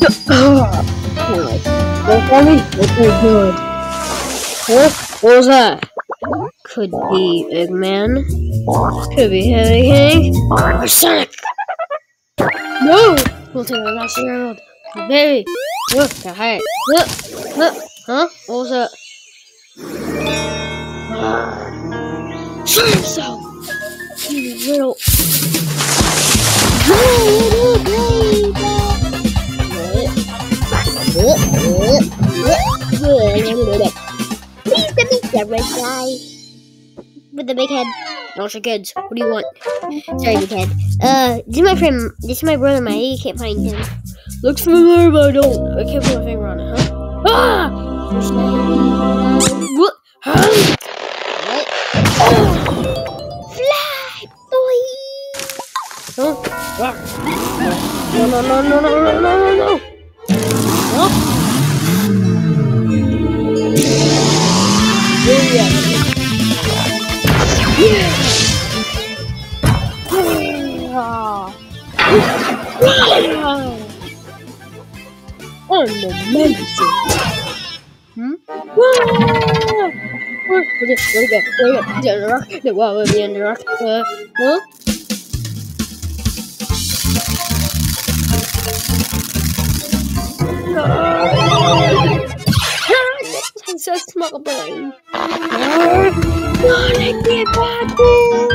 Go for me? What? What was that? Could be Eggman. Could be Heavy Hank. Or Sonic! No! We'll take the last round. Baby! Look, got high. Look! Look! Huh? What was that? Show yourself! You little. Please let me the red guy with the big head. Not your kids. What do you want? Sorry, big head. Uh, this is my friend. This is my brother. My I can't find him. Looks familiar, but I don't. I can't put my finger on it, huh? Ah! What? Huh? What? Fly, boy. Huh? Ah. No, no, no, no, no, no, no, no, no. Oh Hmm? Whoa! Where, where, where go? Where go? The rock? The wall will be in the rock. Uh, huh? No! It's a small brain. Sonic the Adventure!